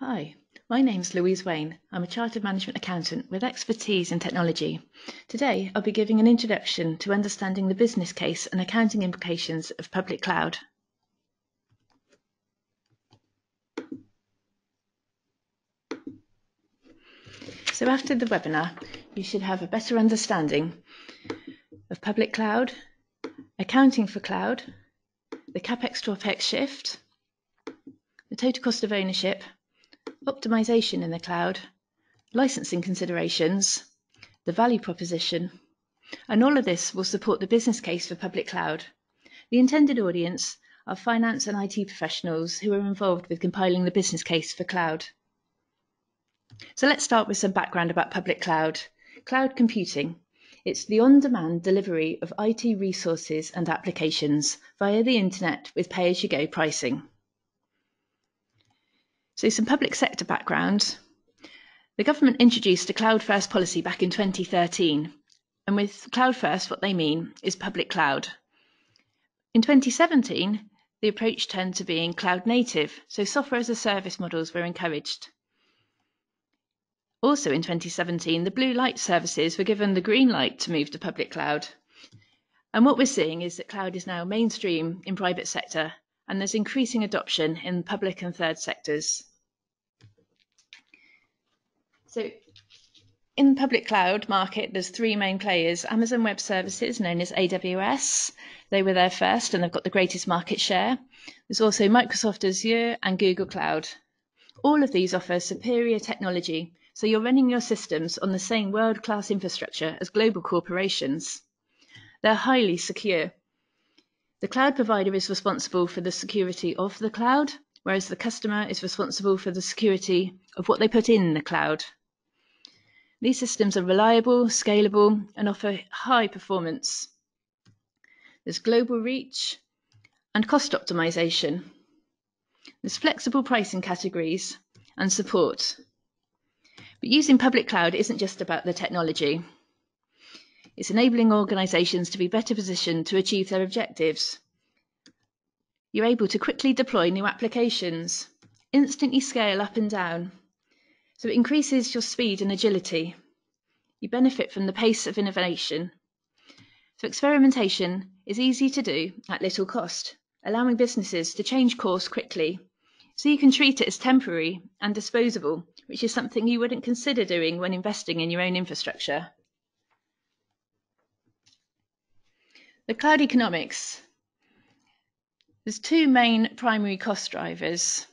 Hi, my name's Louise Wayne. I'm a Chartered Management Accountant with expertise in technology. Today, I'll be giving an introduction to understanding the business case and accounting implications of public cloud. So after the webinar, you should have a better understanding of public cloud, accounting for cloud, the CapEx to OpEx shift, the total cost of ownership, optimization in the cloud, licensing considerations, the value proposition, and all of this will support the business case for public cloud. The intended audience are finance and IT professionals who are involved with compiling the business case for cloud. So let's start with some background about public cloud. Cloud computing. It's the on demand delivery of IT resources and applications via the internet with pay as you go pricing. So, some public sector background. The government introduced a cloud first policy back in 2013. And with cloud first, what they mean is public cloud. In 2017, the approach turned to being cloud native, so software as a service models were encouraged. Also in 2017, the blue light services were given the green light to move to public cloud. And what we're seeing is that cloud is now mainstream in private sector and there's increasing adoption in public and third sectors. So in the public cloud market, there's three main players. Amazon Web Services, known as AWS. They were there first and they've got the greatest market share. There's also Microsoft Azure and Google Cloud. All of these offer superior technology so you're running your systems on the same world class infrastructure as global corporations. They're highly secure. The cloud provider is responsible for the security of the cloud, whereas the customer is responsible for the security of what they put in the cloud. These systems are reliable, scalable, and offer high performance. There's global reach and cost optimization. There's flexible pricing categories and support but using public cloud isn't just about the technology. It's enabling organizations to be better positioned to achieve their objectives. You're able to quickly deploy new applications, instantly scale up and down. So it increases your speed and agility. You benefit from the pace of innovation. So experimentation is easy to do at little cost, allowing businesses to change course quickly. So you can treat it as temporary and disposable which is something you wouldn't consider doing when investing in your own infrastructure. The cloud economics. There's two main primary cost drivers.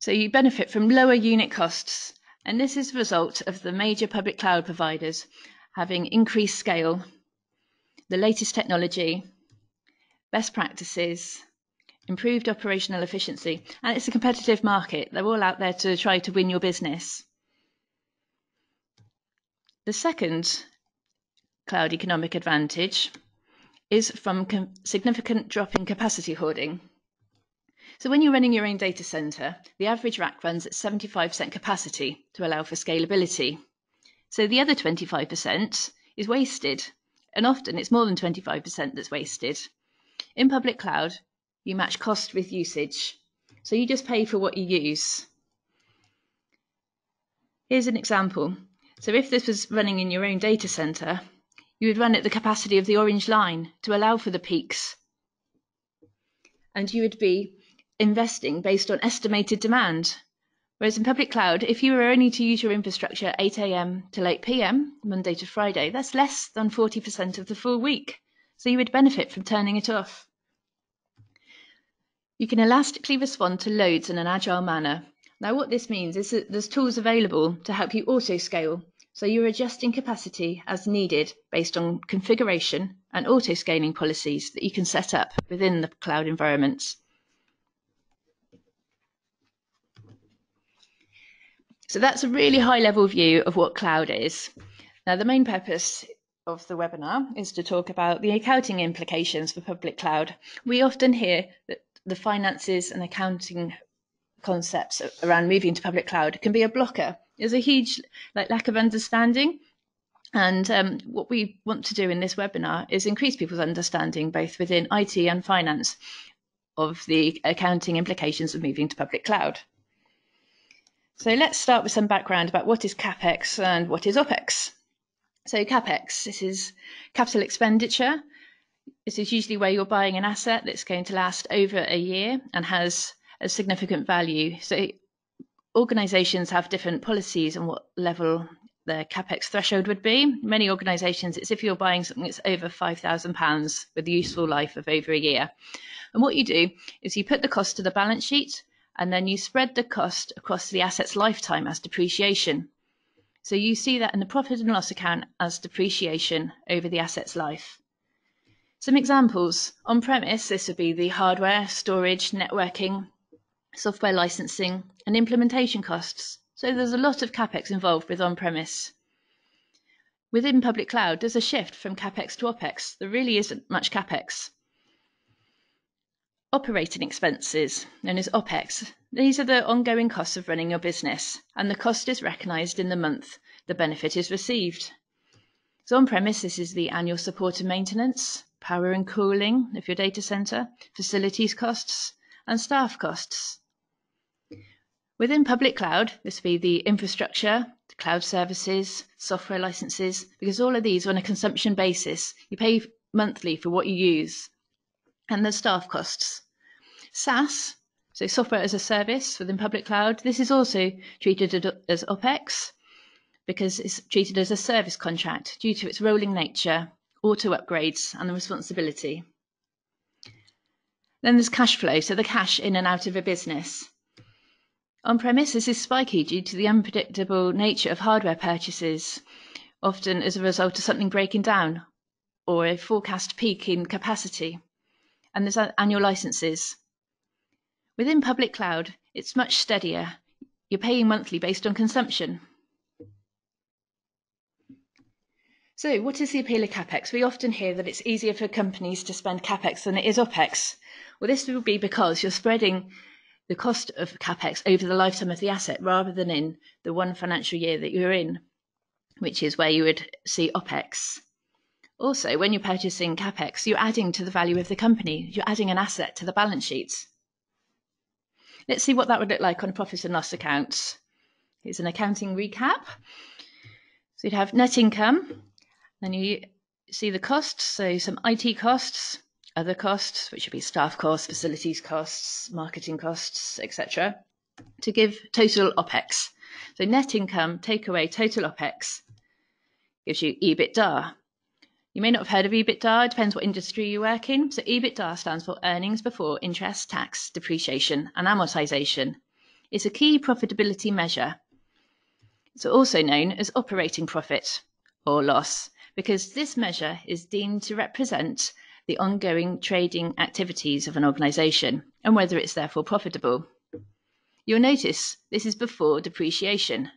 So you benefit from lower unit costs, and this is a result of the major public cloud providers having increased scale, the latest technology, best practices, improved operational efficiency, and it's a competitive market. They're all out there to try to win your business. The second cloud economic advantage is from significant drop in capacity hoarding. So when you're running your own data center, the average rack runs at 75% capacity to allow for scalability. So the other 25% is wasted, and often it's more than 25% that's wasted. In public cloud, you match cost with usage. So you just pay for what you use. Here's an example. So if this was running in your own data center, you would run at the capacity of the orange line to allow for the peaks. And you would be investing based on estimated demand. Whereas in public cloud, if you were only to use your infrastructure 8 a.m. till 8 p.m., Monday to Friday, that's less than 40% of the full week. So you would benefit from turning it off. You can elastically respond to loads in an agile manner. Now, what this means is that there's tools available to help you auto scale, so you're adjusting capacity as needed based on configuration and auto scaling policies that you can set up within the cloud environments. So that's a really high level view of what cloud is. Now, the main purpose of the webinar is to talk about the accounting implications for public cloud. We often hear that the finances and accounting concepts around moving to public cloud can be a blocker. There's a huge like lack of understanding. And um, what we want to do in this webinar is increase people's understanding, both within IT and finance, of the accounting implications of moving to public cloud. So let's start with some background about what is CapEx and what is OpEx. So CapEx, this is capital expenditure. This is usually where you're buying an asset that's going to last over a year and has a significant value. So organizations have different policies on what level their capex threshold would be. Many organisations, it's if you're buying something that's over £5,000 with a useful life of over a year. And what you do is you put the cost to the balance sheet and then you spread the cost across the asset's lifetime as depreciation. So you see that in the profit and loss account as depreciation over the asset's life. Some examples on premise, this would be the hardware, storage, networking, software licensing, and implementation costs. So there's a lot of capex involved with on premise. Within public cloud, there's a shift from capex to opex. There really isn't much capex. Operating expenses, known as OPEX, these are the ongoing costs of running your business, and the cost is recognised in the month the benefit is received. So on premise, this is the annual support and maintenance, power and cooling of your data centre, facilities costs, and staff costs. Within public cloud, this would be the infrastructure, the cloud services, software licenses, because all of these are on a consumption basis. You pay monthly for what you use, and the staff costs. SaaS, so software as a service within public cloud, this is also treated as OPEX because it's treated as a service contract due to its rolling nature, auto upgrades, and the responsibility. Then there's cash flow, so the cash in and out of a business. On premise, this is spiky due to the unpredictable nature of hardware purchases, often as a result of something breaking down or a forecast peak in capacity. And there's annual licenses. Within public cloud, it's much steadier. You're paying monthly based on consumption. So, what is the appeal of capex? We often hear that it's easier for companies to spend capex than it is opex. Well, this will be because you're spreading the cost of capex over the lifetime of the asset rather than in the one financial year that you're in, which is where you would see opex. Also, when you're purchasing capex, you're adding to the value of the company, you're adding an asset to the balance sheet. Let's see what that would look like on a profit and loss account. Here's an accounting recap. So you'd have net income, then you see the costs, so some IT costs, other costs, which would be staff costs, facilities costs, marketing costs, etc., to give total OPEX. So net income, take away total OPEX, gives you EBITDA. You may not have heard of EBITDA, it depends what industry you work in. So EBITDA stands for earnings before interest, tax, depreciation, and amortization. It's a key profitability measure. It's also known as operating profit or loss because this measure is deemed to represent the ongoing trading activities of an organisation and whether it's therefore profitable. You'll notice this is before depreciation.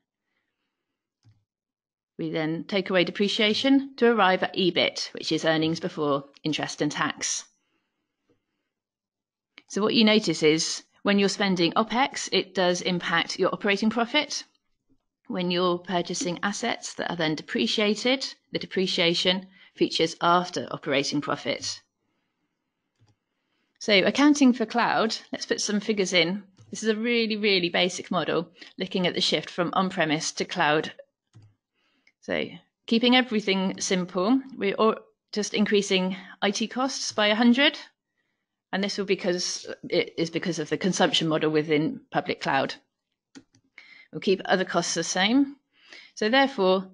We then take away depreciation to arrive at EBIT, which is earnings before interest and tax. So, what you notice is when you're spending OPEX, it does impact your operating profit. When you're purchasing assets that are then depreciated, the depreciation features after operating profit. So accounting for cloud, let's put some figures in. This is a really, really basic model looking at the shift from on-premise to cloud. So keeping everything simple, we're just increasing IT costs by 100. And this will because it is because of the consumption model within public cloud. We'll keep other costs the same. So therefore,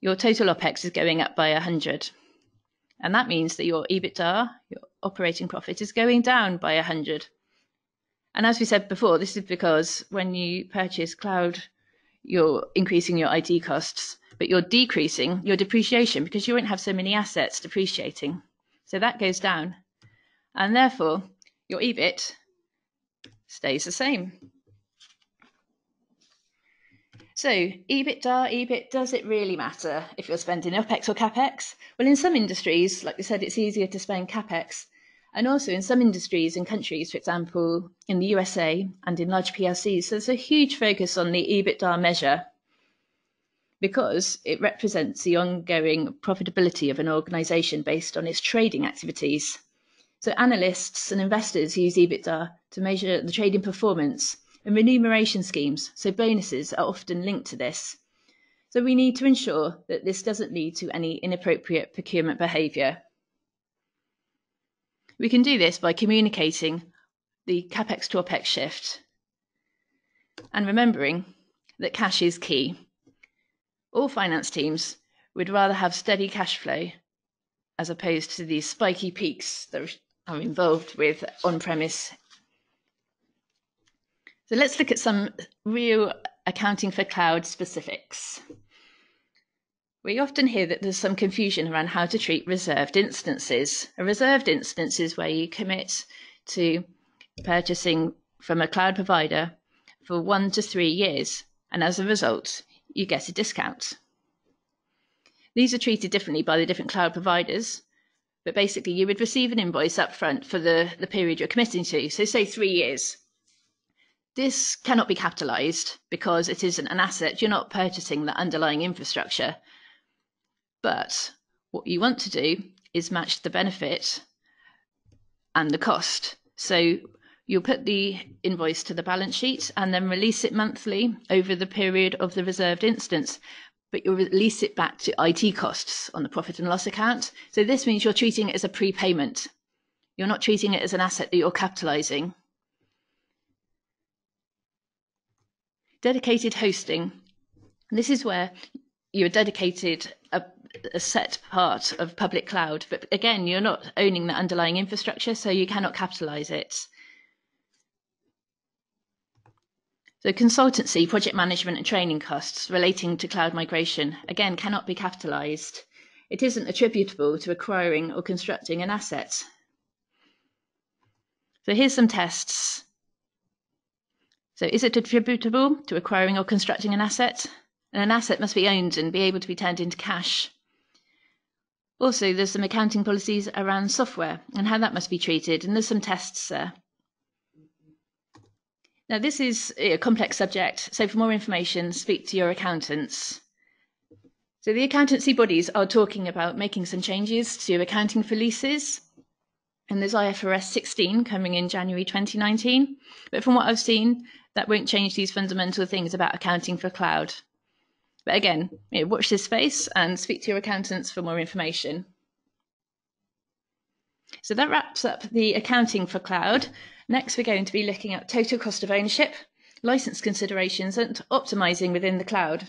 your total OPEX is going up by 100. And that means that your EBITDA, your operating profit, is going down by 100. And as we said before, this is because when you purchase cloud, you're increasing your IT costs, but you're decreasing your depreciation because you won't have so many assets depreciating. So that goes down. And therefore, your EBIT stays the same. So, EBITDA, EBIT, does it really matter if you're spending OPEX or CAPEX? Well, in some industries, like we said, it's easier to spend CAPEX. And also in some industries and countries, for example, in the USA and in large PLCs, there's a huge focus on the EBITDA measure because it represents the ongoing profitability of an organization based on its trading activities. So analysts and investors use EBITDA to measure the trading performance And remuneration schemes, so bonuses, are often linked to this. So we need to ensure that this doesn't lead to any inappropriate procurement behaviour. We can do this by communicating the capex to opex shift and remembering that cash is key. All finance teams would rather have steady cash flow as opposed to these spiky peaks that are involved with on premise. So let's look at some real accounting for cloud specifics. We often hear that there's some confusion around how to treat reserved instances. A reserved instance is where you commit to purchasing from a cloud provider for one to three years, and as a result, you get a discount. These are treated differently by the different cloud providers, but basically you would receive an invoice up front for the, the period you're committing to. So say three years. This cannot be capitalized because it isn't an asset. You're not purchasing the underlying infrastructure. But what you want to do is match the benefit and the cost. So you'll put the invoice to the balance sheet and then release it monthly over the period of the reserved instance. But you'll release it back to IT costs on the profit and loss account. So this means you're treating it as a prepayment. You're not treating it as an asset that you're capitalizing. Dedicated hosting. This is where you're dedicated a, a, set part of public cloud, but again, you're not owning the underlying infrastructure, so you cannot capitalize it. So consultancy, project management and training costs relating to cloud migration, again, cannot be capitalized. It isn't attributable to acquiring or constructing an asset. So here's some tests. So is it attributable to acquiring or constructing an asset? and an asset must be owned and be able to be turned into cash. Also, there's some accounting policies around software and how that must be treated, and there's some tests there. Now, this is a complex subject, so for more information, speak to your accountants. So, the accountancy bodies are talking about making some changes to accounting for leases, and there's IFRS 16 coming in January 2019. But from what I've seen, that won't change these fundamental things about accounting for cloud. But again, you know, watch this space and speak to your accountants for more information. So that wraps up the accounting for cloud. Next, we're going to be looking at total cost of ownership, license considerations, and optimizing within the cloud.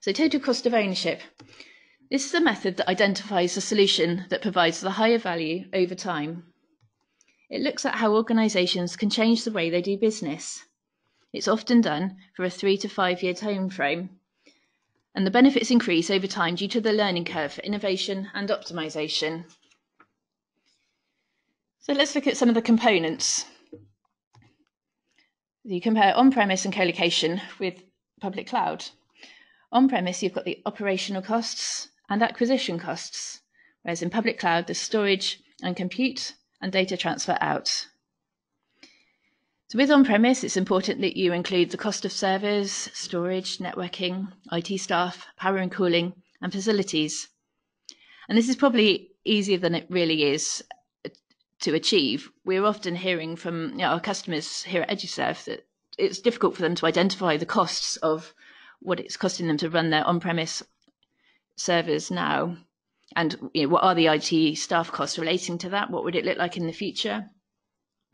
So total cost of ownership. This is a method that identifies a solution that provides the higher value over time. It looks at how organisations can change the way they do business. It's often done for a three to five year time frame. And the benefits increase over time due to the learning curve for innovation and optimization. So let's look at some of the components. You compare on-premise and co-location with public cloud. On-premise, you've got the operational costs and acquisition costs, whereas in public cloud, there's storage and compute and data transfer out. So with on-premise, it's important that you include the cost of servers, storage, networking, IT staff, power and cooling, and facilities. And this is probably easier than it really is to achieve. We're often hearing from you know, our customers here at Eduserv that it's difficult for them to identify the costs of what it's costing them to run their on-premise servers now, and you know, what are the IT staff costs relating to that? What would it look like in the future?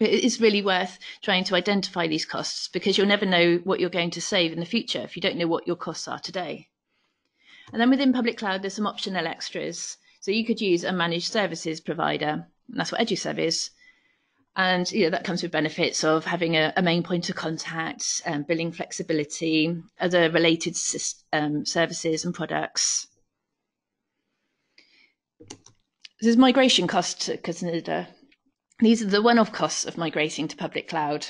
it is really worth trying to identify these costs because you'll never know what you're going to save in the future if you don't know what your costs are today. And then within public cloud, there's some optional extras. So you could use a managed services provider, and that's what Eduserv is. And you know, that comes with benefits of having a, a main point of contact, um, billing flexibility, other related um, services and products. There's migration costs to consider. These are the one-off costs of migrating to public cloud.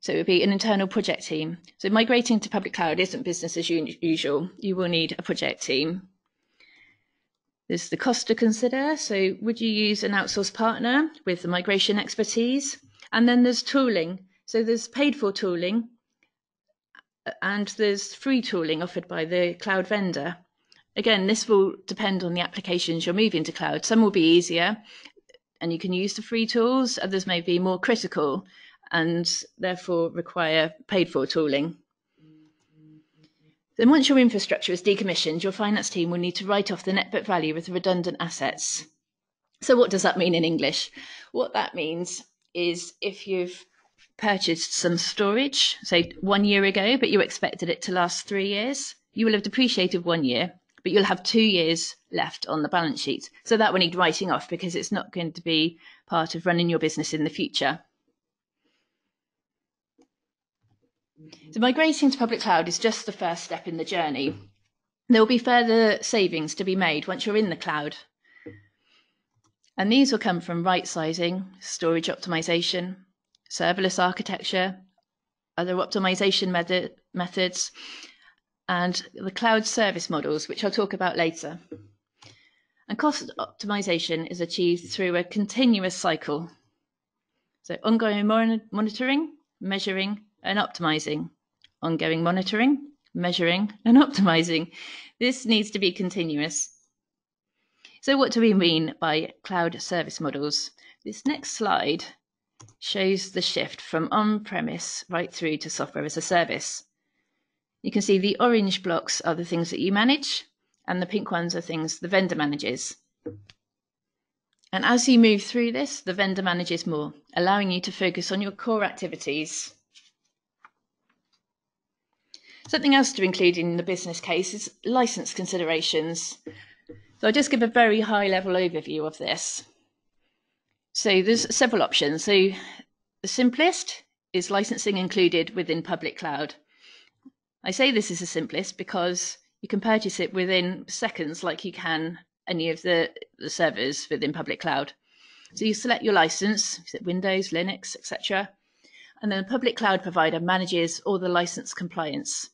So it would be an internal project team. So migrating to public cloud isn't business as usual. You will need a project team. There's the cost to consider. So would you use an outsourced partner with the migration expertise? And then there's tooling. So there's paid for tooling uh, and there's free tooling offered by the cloud vendor. Again, this will depend on the applications you're moving to cloud. Some will be easier and you can use the free tools. Others may be more critical and therefore require paid for tooling. Then once your infrastructure is decommissioned, your finance team will need to write off the net book value of the redundant assets. So what does that mean in English? What that means is if you've purchased some storage, say one year ago, but you expected it to last three years, you will have depreciated one year, but you'll have two years left on the balance sheet. So that will need writing off because it's not going to be part of running your business in the future. So migrating to public cloud is just the first step in the journey. There will be further savings to be made once you're in the cloud. And these will come from right sizing, storage optimization, serverless architecture, other optimization method, methods, and the cloud service models, which I'll talk about later. And cost optimization is achieved through a continuous cycle. So ongoing monitoring, measuring, and optimizing. Ongoing monitoring, measuring, and optimizing. This needs to be continuous. So, what do we mean by cloud service models? This next slide shows the shift from on premise right through to software as a service. You can see the orange blocks are the things that you manage, and the pink ones are things the vendor manages. And as you move through this, the vendor manages more, allowing you to focus on your core activities Something else to include in the business case is license considerations. So I'll just give a very high level overview of this. So there's several options. So the simplest is licensing included within public cloud. I say this is the simplest because you can purchase it within seconds like you can any of the, the servers within public cloud. So you select your license, Windows, Linux, etc. And then the public cloud provider manages all the license compliance.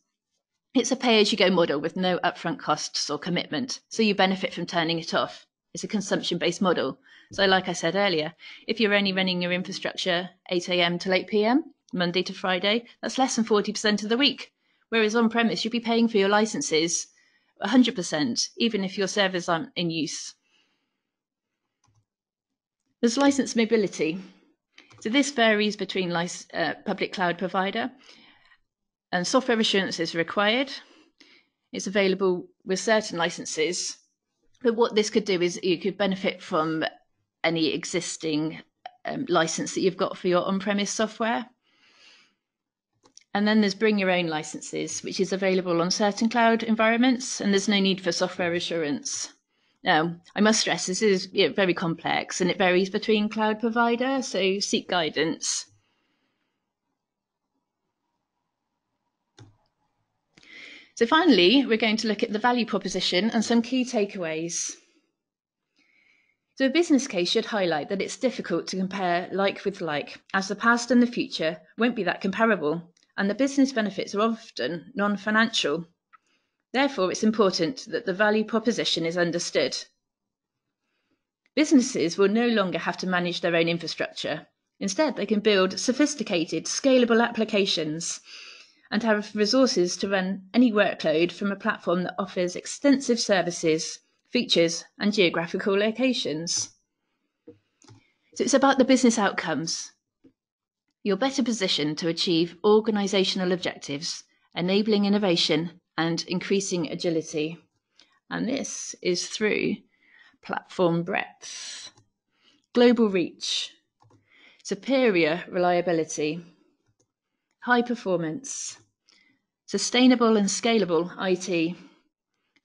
It's a pay as you go model with no upfront costs or commitment, so you benefit from turning it off. It's a consumption based model. So, like I said earlier, if you're only running your infrastructure 8 a.m. till 8 p.m., Monday to Friday, that's less than 40% of the week. Whereas on premise, you'd be paying for your licenses 100%, even if your servers aren't in use. There's license mobility. So this varies between uh, public cloud provider and software assurance is required. It's available with certain licenses, but what this could do is you could benefit from any existing um, license that you've got for your on-premise software. And then there's bring your own licenses, which is available on certain cloud environments, and there's no need for software assurance. Now, I must stress this is you know, very complex and it varies between cloud provider, so seek guidance. So finally, we're going to look at the value proposition and some key takeaways. So a business case should highlight that it's difficult to compare like with like, as the past and the future won't be that comparable, and the business benefits are often non-financial. Therefore, it's important that the value proposition is understood. Businesses will no longer have to manage their own infrastructure. Instead, they can build sophisticated, scalable applications and have resources to run any workload from a platform that offers extensive services, features, and geographical locations. So it's about the business outcomes. You're better positioned to achieve organisational objectives, enabling innovation and increasing agility. And this is through platform breadth, global reach, superior reliability, high performance, sustainable and scalable IT,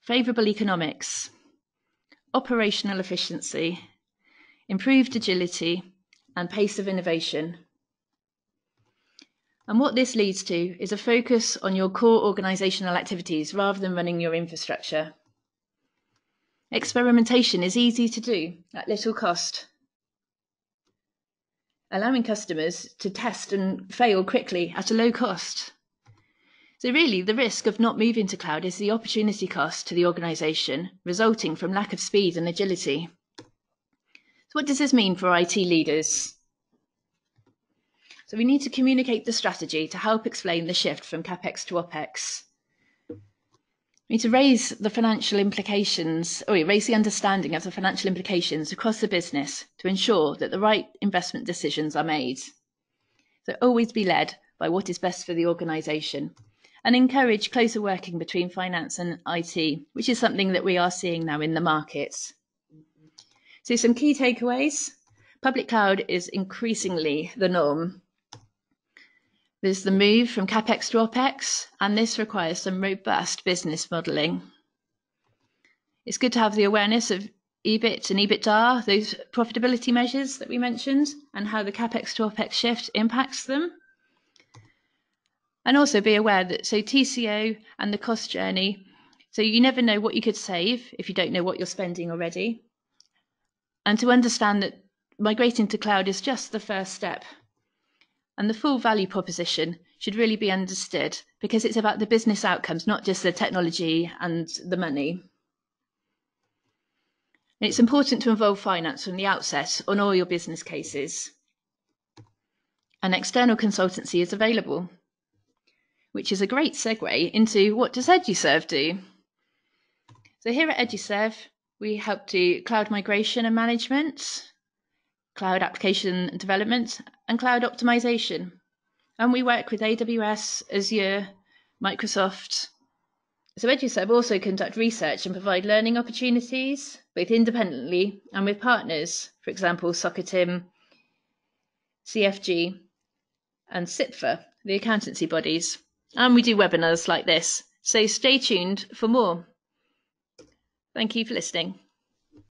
favourable economics, operational efficiency, improved agility, and pace of innovation. And what this leads to is a focus on your core organisational activities rather than running your infrastructure. Experimentation is easy to do at little cost allowing customers to test and fail quickly at a low cost. So, really, the risk of not moving to cloud is the opportunity cost to the organisation resulting from lack of speed and agility. So, what does this mean for IT leaders? So, we need to communicate the strategy to help explain the shift from capex to opex. We need to raise the financial implications, oh, or raise the understanding of the financial implications across the business to ensure that the right investment decisions are made. So always be led by what is best for the organisation and encourage closer working between finance and IT, which is something that we are seeing now in the markets. So some key takeaways. Public cloud is increasingly the norm there's the move from CapEx to OpEx, and this requires some robust business modeling. It's good to have the awareness of EBIT and EBITDA, those profitability measures that we mentioned, and how the CapEx to OpEx shift impacts them. And also be aware that so TCO and the cost journey, so you never know what you could save if you don't know what you're spending already. And to understand that migrating to cloud is just the first step and the full value proposition should really be understood because it's about the business outcomes, not just the technology and the money. And it's important to involve finance from the outset on all your business cases. An external consultancy is available, which is a great segue into what does Eduserv do? So here at Eduserv, we help do cloud migration and management, cloud application development, and cloud optimization. And we work with AWS, Azure, Microsoft. So Eduserv also conduct research and provide learning opportunities, both independently and with partners, for example, Socitm, CFG, and CIPFA, the accountancy bodies. And we do webinars like this. So stay tuned for more. Thank you for listening.